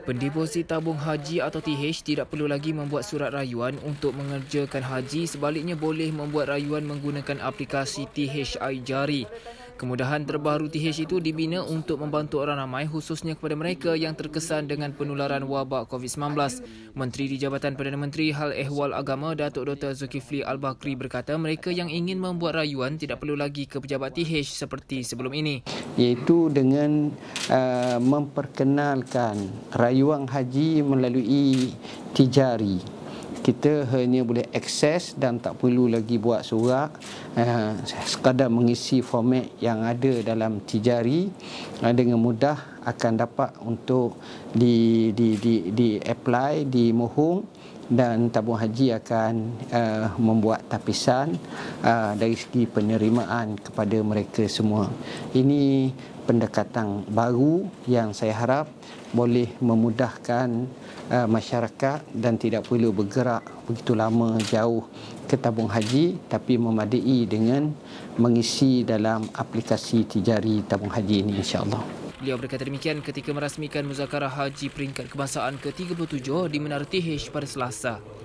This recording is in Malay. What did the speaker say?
Pendeposit tabung haji atau TH tidak perlu lagi membuat surat rayuan untuk mengerjakan haji sebaliknya boleh membuat rayuan menggunakan aplikasi TH iJari. Kemudahan terbaru TH itu dibina untuk membantu orang ramai khususnya kepada mereka yang terkesan dengan penularan wabak COVID-19. Menteri di Jabatan Perdana Menteri Hal Ehwal Agama Datuk Dr. Zulkifli Al-Bakri berkata mereka yang ingin membuat rayuan tidak perlu lagi ke pejabat TH seperti sebelum ini. Iaitu dengan uh, memperkenalkan rayuan haji melalui tijari kita hanya boleh akses dan tak perlu lagi buat surat uh, sekadar mengisi format yang ada dalam tijari uh, dengan mudah akan dapat untuk di di di di apply di mohong dan tabung haji akan uh, membuat tapisan uh, dari segi penerimaan kepada mereka semua. Ini pendekatan baru yang saya harap boleh memudahkan uh, masyarakat dan tidak perlu bergerak begitu lama jauh ke tabung haji tapi memadai dengan mengisi dalam aplikasi tijari tabung haji ini insya-Allah. Beliau berkata demikian ketika merasmikan muzakarah haji peringkat kebangsaan ke-37 di Menara TH pada Selasa.